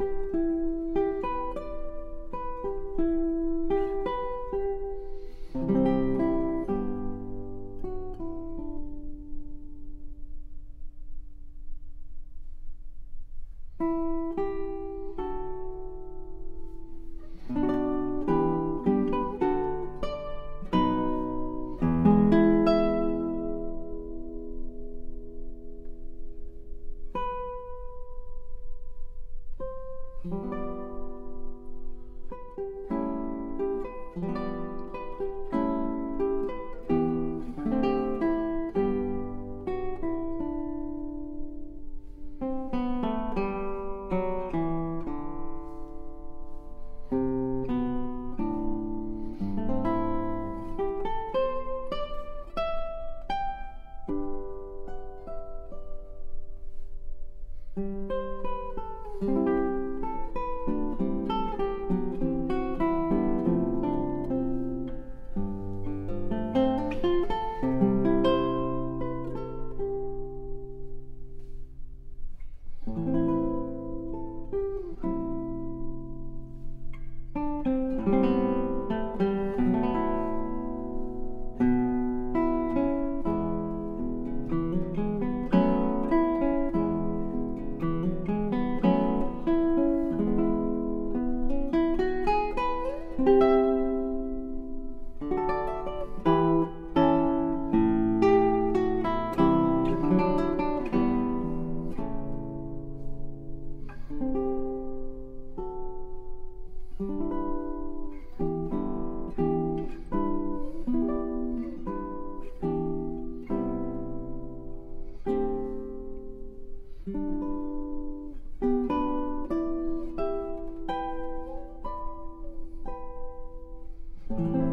you Thank thank mm -hmm. you